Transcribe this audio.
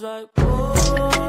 was like, whoa.